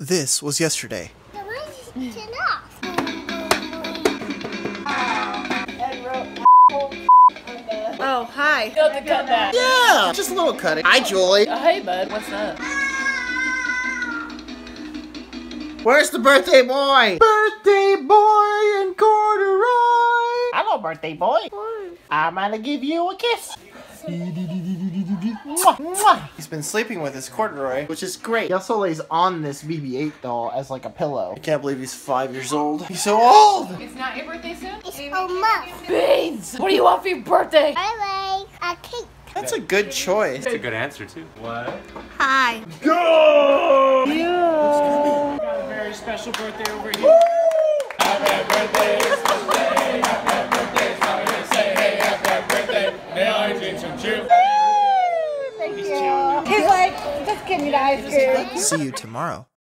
This was yesterday. Oh, hi. You have to cut that. Yeah, just a little cutting. Hi, Julie. Uh, hey, bud. What's up? Where's the birthday boy? Birthday boy in corduroy. Hello, birthday boy. I'm gonna give you a kiss. Mwah, mwah. He's been sleeping with his corduroy, which is great. He also lays on this BB-8 doll as like a pillow. I can't believe he's five years old. He's so old. It's not your birthday soon? It's almost. Beans! What do you want for your birthday? I like a cake. That's a good choice. That's a good answer too. What? Hi. Got a very special birthday over here. He's like, just give me the ice cream. See you tomorrow.